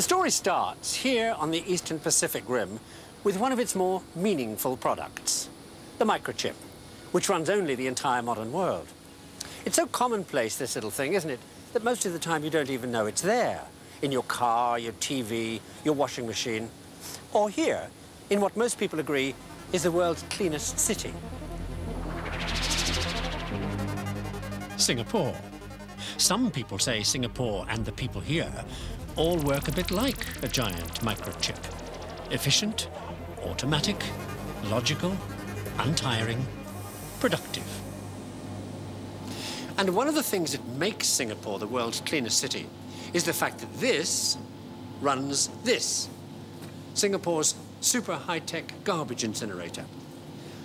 The story starts here on the eastern Pacific Rim with one of its more meaningful products, the microchip, which runs only the entire modern world. It's so commonplace, this little thing, isn't it, that most of the time you don't even know it's there. In your car, your TV, your washing machine. Or here, in what most people agree is the world's cleanest city. Singapore. Some people say Singapore and the people here all work a bit like a giant microchip. Efficient, automatic, logical, untiring, productive. And one of the things that makes Singapore the world's cleanest city is the fact that this runs this. Singapore's super high-tech garbage incinerator.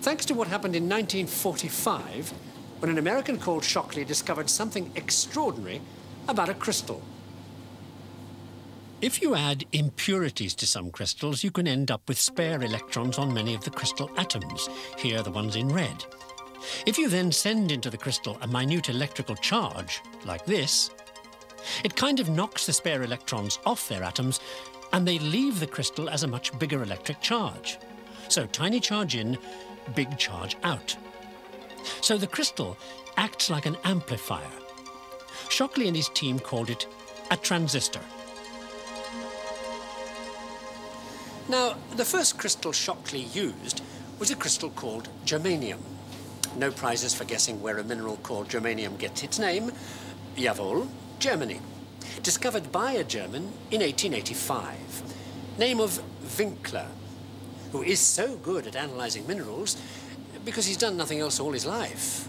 Thanks to what happened in 1945, when an American called Shockley discovered something extraordinary about a crystal. If you add impurities to some crystals, you can end up with spare electrons on many of the crystal atoms. Here, the ones in red. If you then send into the crystal a minute electrical charge, like this, it kind of knocks the spare electrons off their atoms and they leave the crystal as a much bigger electric charge. So tiny charge in, big charge out. So the crystal acts like an amplifier. Shockley and his team called it a transistor. Now, the first crystal Shockley used was a crystal called germanium. No prizes for guessing where a mineral called germanium gets its name. Jawohl, Germany. Discovered by a German in 1885. Name of Winkler, who is so good at analyzing minerals because he's done nothing else all his life.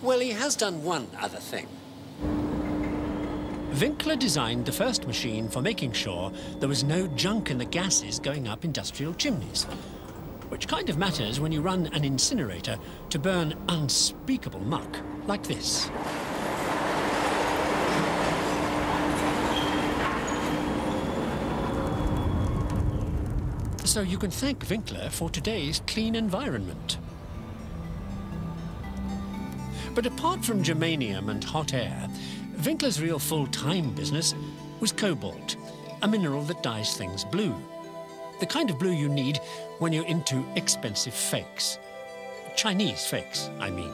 Well, he has done one other thing. Winkler designed the first machine for making sure there was no junk in the gases going up industrial chimneys which kind of matters when you run an incinerator to burn unspeakable muck like this. So you can thank Winkler for today's clean environment. But apart from germanium and hot air, Winkler's real full-time business was cobalt, a mineral that dyes things blue. The kind of blue you need when you're into expensive fakes. Chinese fakes, I mean.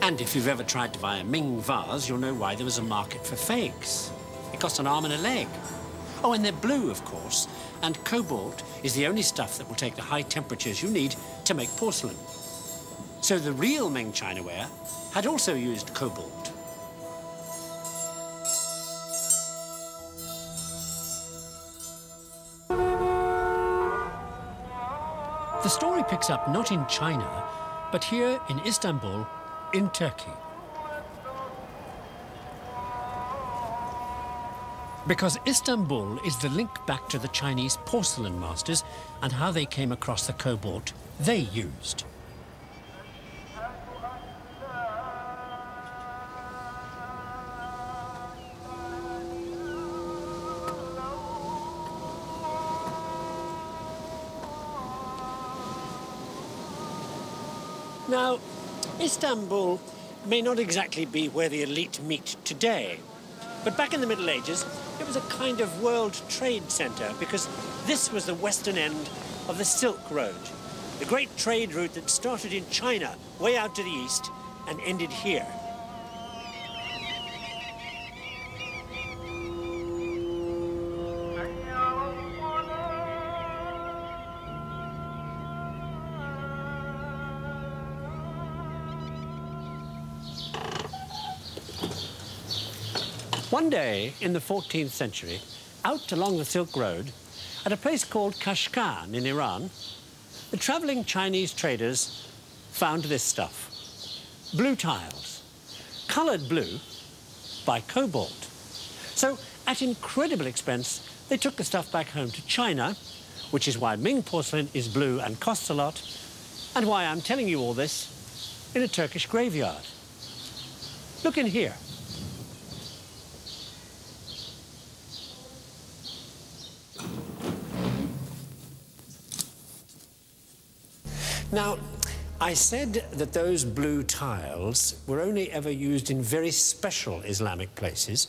And if you've ever tried to buy a Ming vase, you'll know why there was a market for fakes. It cost an arm and a leg. Oh, and they're blue, of course. And cobalt is the only stuff that will take the high temperatures you need to make porcelain. So the real Ming Chinaware had also used cobalt. The story picks up not in China, but here in Istanbul, in Turkey. Because Istanbul is the link back to the Chinese porcelain masters and how they came across the cobalt they used. Now, Istanbul may not exactly be where the elite meet today, but back in the Middle Ages, it was a kind of world trade center because this was the western end of the Silk Road, the great trade route that started in China, way out to the east, and ended here. One day in the 14th century, out along the Silk Road, at a place called Kashan in Iran, the traveling Chinese traders found this stuff. Blue tiles, colored blue by cobalt. So at incredible expense, they took the stuff back home to China, which is why Ming porcelain is blue and costs a lot, and why I'm telling you all this in a Turkish graveyard. Look in here. Now, I said that those blue tiles were only ever used in very special Islamic places,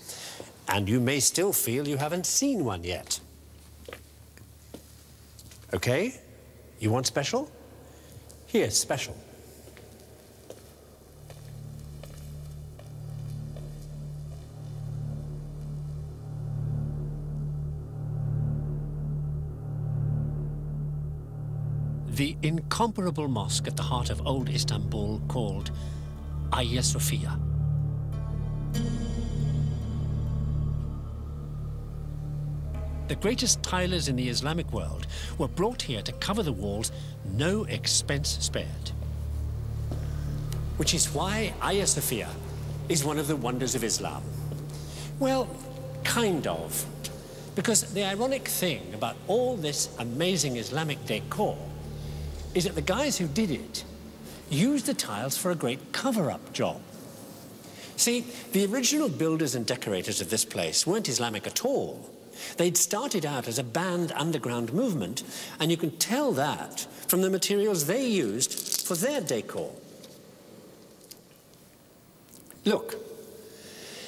and you may still feel you haven't seen one yet. Okay? You want special? Here, special. The incomparable mosque at the heart of old Istanbul called Hagia Sophia. The greatest tilers in the Islamic world were brought here to cover the walls, no expense spared. Which is why Hagia Sophia is one of the wonders of Islam. Well, kind of. Because the ironic thing about all this amazing Islamic decor is that the guys who did it used the tiles for a great cover-up job. See, the original builders and decorators of this place weren't Islamic at all. They'd started out as a banned underground movement, and you can tell that from the materials they used for their decor. Look,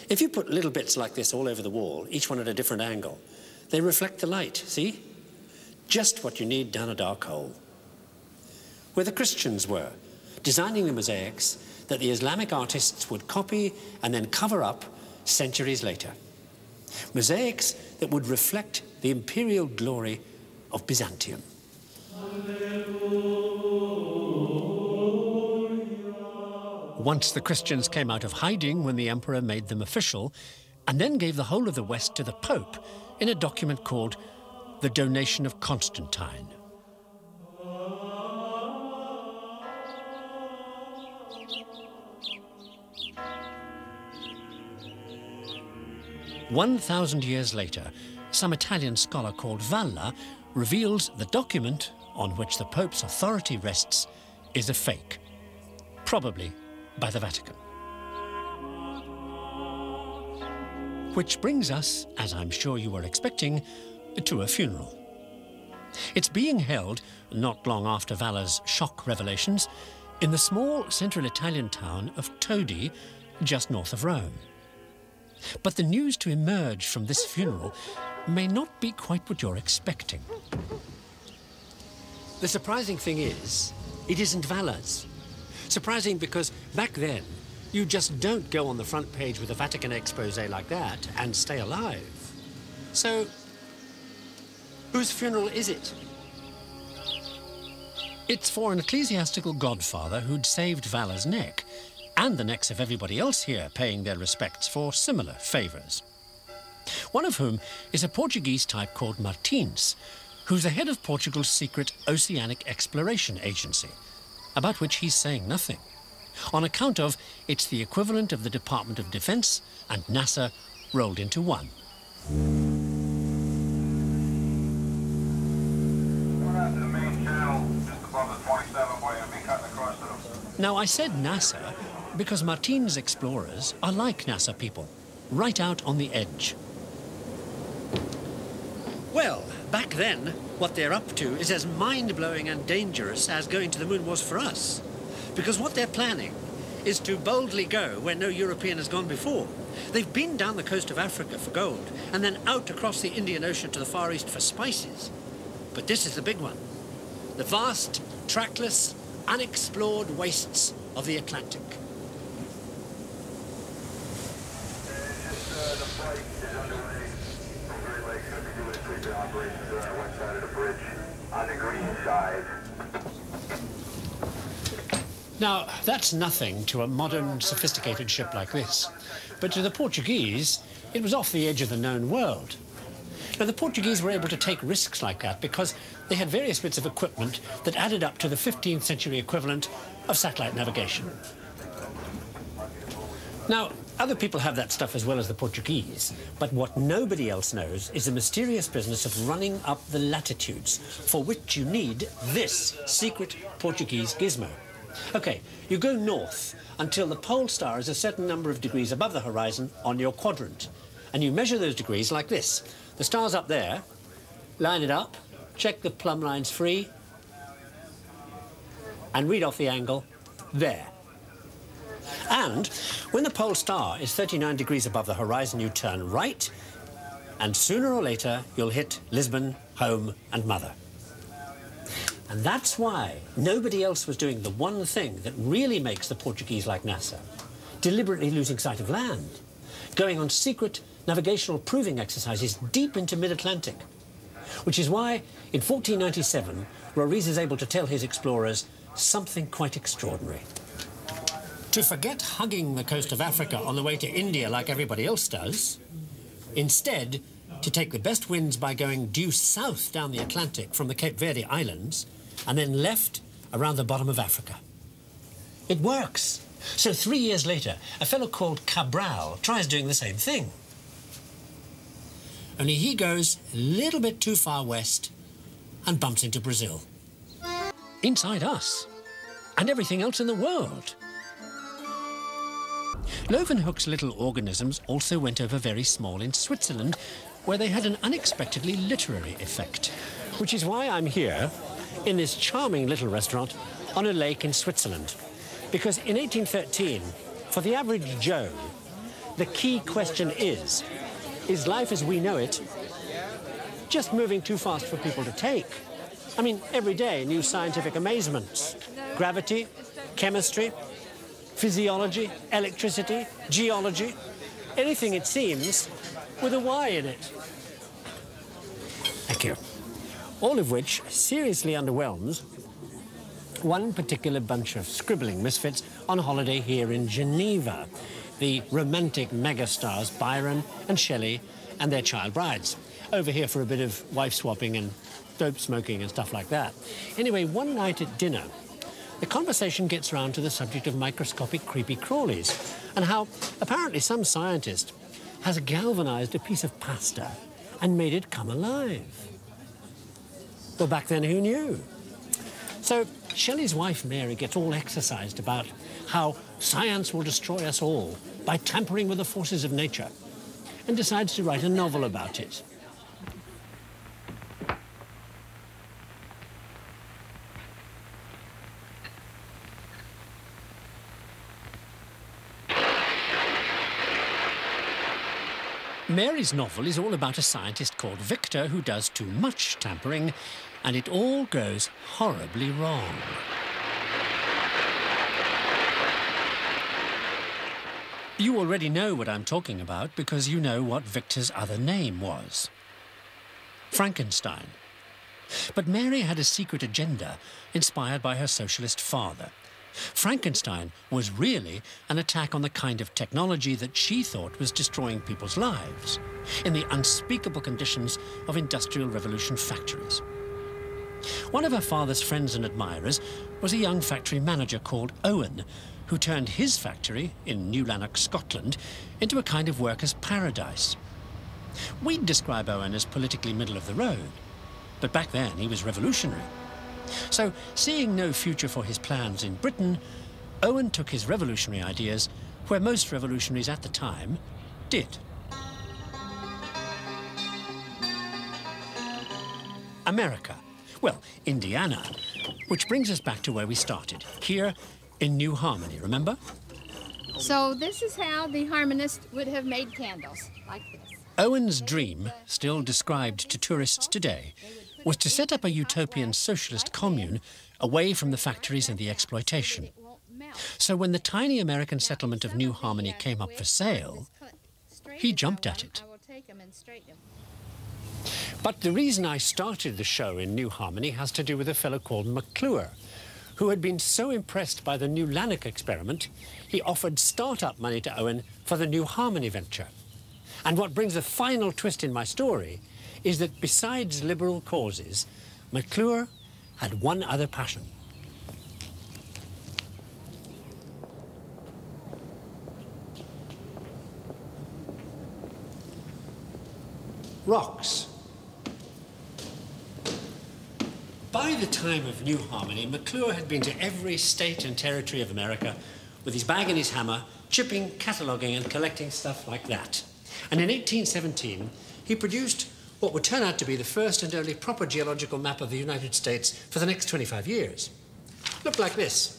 if you put little bits like this all over the wall, each one at a different angle, they reflect the light, see? Just what you need down a dark hole where the Christians were, designing the mosaics that the Islamic artists would copy and then cover up centuries later. Mosaics that would reflect the imperial glory of Byzantium. Once the Christians came out of hiding when the emperor made them official, and then gave the whole of the West to the Pope in a document called the Donation of Constantine. 1,000 years later, some Italian scholar called Valla reveals the document on which the Pope's authority rests is a fake, probably by the Vatican. Which brings us, as I'm sure you were expecting, to a funeral. It's being held, not long after Valla's shock revelations, in the small central Italian town of Todi, just north of Rome. But the news to emerge from this funeral may not be quite what you're expecting. The surprising thing is, it isn't Valla's. Surprising because back then, you just don't go on the front page with a Vatican expose like that and stay alive. So, whose funeral is it? It's for an ecclesiastical godfather who'd saved Valla's neck and the necks of everybody else here paying their respects for similar favours. One of whom is a Portuguese type called Martins, who's the head of Portugal's secret oceanic exploration agency, about which he's saying nothing, on account of it's the equivalent of the Department of Defence and NASA rolled into one. Now, I said NASA because Martin's explorers are like NASA people, right out on the edge. Well, back then, what they're up to is as mind-blowing and dangerous as going to the moon was for us. Because what they're planning is to boldly go where no European has gone before. They've been down the coast of Africa for gold, and then out across the Indian Ocean to the Far East for spices. But this is the big one. The vast, trackless, unexplored wastes of the Atlantic. Now, that's nothing to a modern, sophisticated ship like this. But to the Portuguese, it was off the edge of the known world. Now, the Portuguese were able to take risks like that because they had various bits of equipment that added up to the 15th century equivalent of satellite navigation. Now, other people have that stuff as well as the Portuguese, but what nobody else knows is the mysterious business of running up the latitudes, for which you need this secret Portuguese gizmo. OK, you go north until the pole star is a certain number of degrees above the horizon on your quadrant, and you measure those degrees like this. The star's up there, line it up, check the plumb line's free, and read off the angle there. And when the pole star is 39 degrees above the horizon, you turn right, and sooner or later, you'll hit Lisbon, home, and mother. And that's why nobody else was doing the one thing that really makes the Portuguese like NASA, deliberately losing sight of land, going on secret navigational proving exercises deep into mid-Atlantic, which is why in 1497, Roriz is able to tell his explorers something quite extraordinary. To forget hugging the coast of Africa on the way to India like everybody else does, instead, to take the best winds by going due south down the Atlantic from the Cape Verde Islands and then left around the bottom of Africa. It works. So three years later, a fellow called Cabral tries doing the same thing. Only he goes a little bit too far west and bumps into Brazil. Inside us and everything else in the world. Leeuwenhoek's little organisms also went over very small in Switzerland, where they had an unexpectedly literary effect. Which is why I'm here in this charming little restaurant on a lake in Switzerland. Because in 1813, for the average Joe, the key question is, is life as we know it just moving too fast for people to take? I mean, every day, new scientific amazements. Gravity, chemistry, physiology, electricity, geology, anything, it seems, with a Y in it. Thank you all of which seriously underwhelms one particular bunch of scribbling misfits on holiday here in Geneva, the romantic megastars Byron and Shelley and their child brides, over here for a bit of wife swapping and dope smoking and stuff like that. Anyway, one night at dinner, the conversation gets round to the subject of microscopic creepy crawlies and how apparently some scientist has galvanized a piece of pasta and made it come alive. Well, back then, who knew? So Shelley's wife, Mary, gets all exercised about how science will destroy us all by tampering with the forces of nature and decides to write a novel about it. Mary's novel is all about a scientist called Victor who does too much tampering and it all goes horribly wrong. You already know what I'm talking about because you know what Victor's other name was. Frankenstein. But Mary had a secret agenda inspired by her socialist father. Frankenstein was really an attack on the kind of technology that she thought was destroying people's lives in the unspeakable conditions of Industrial Revolution factories. One of her father's friends and admirers was a young factory manager called Owen, who turned his factory in New Lanark, Scotland, into a kind of workers' paradise. We'd describe Owen as politically middle of the road, but back then he was revolutionary. So, seeing no future for his plans in Britain, Owen took his revolutionary ideas where most revolutionaries at the time did. America. Well, Indiana. Which brings us back to where we started, here in New Harmony, remember? So this is how the harmonist would have made candles, like this. Owen's dream, still described to tourists today, was to set up a utopian socialist commune away from the factories and the exploitation. So when the tiny American settlement of New Harmony came up for sale, he jumped at it. But the reason I started the show in New Harmony has to do with a fellow called Maclure, who had been so impressed by the New Lanark experiment, he offered start-up money to Owen for the New Harmony venture. And what brings a final twist in my story is that besides liberal causes, Maclure had one other passion. Rocks. By the time of New Harmony, Maclure had been to every state and territory of America with his bag and his hammer, chipping, cataloguing, and collecting stuff like that. And in 1817, he produced what would turn out to be the first and only proper geological map of the United States for the next 25 years. looked like this.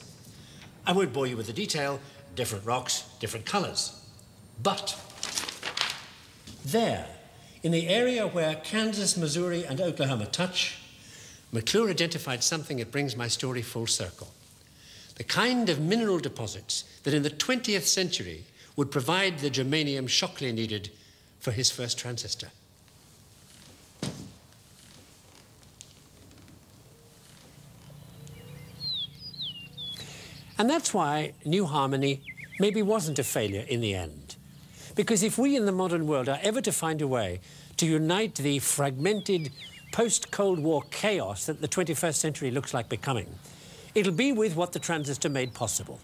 I won't bore you with the detail, different rocks, different colors. But there, in the area where Kansas, Missouri, and Oklahoma touch, Maclure identified something that brings my story full circle. The kind of mineral deposits that in the 20th century would provide the germanium Shockley needed for his first transistor. And that's why New Harmony maybe wasn't a failure in the end. Because if we in the modern world are ever to find a way to unite the fragmented post-Cold War chaos that the 21st century looks like becoming, it'll be with what the transistor made possible.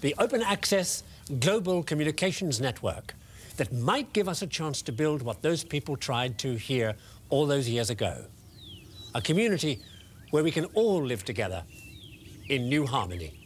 The open access global communications network that might give us a chance to build what those people tried to here all those years ago. A community where we can all live together in new harmony.